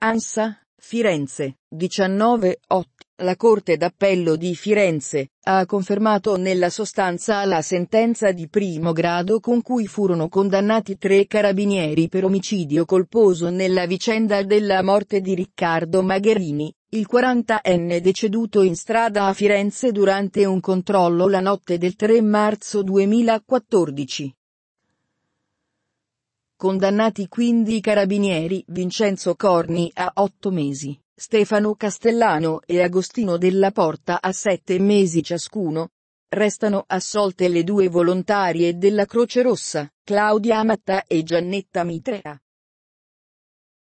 ANSA, Firenze, 19-8. La Corte d'Appello di Firenze ha confermato nella sostanza la sentenza di primo grado con cui furono condannati tre carabinieri per omicidio colposo nella vicenda della morte di Riccardo Magherini, il 40enne deceduto in strada a Firenze durante un controllo la notte del 3 marzo 2014. Condannati quindi i carabinieri Vincenzo Corni a otto mesi, Stefano Castellano e Agostino della Porta a sette mesi ciascuno. Restano assolte le due volontarie della Croce Rossa, Claudia Amatta e Giannetta Mitrea.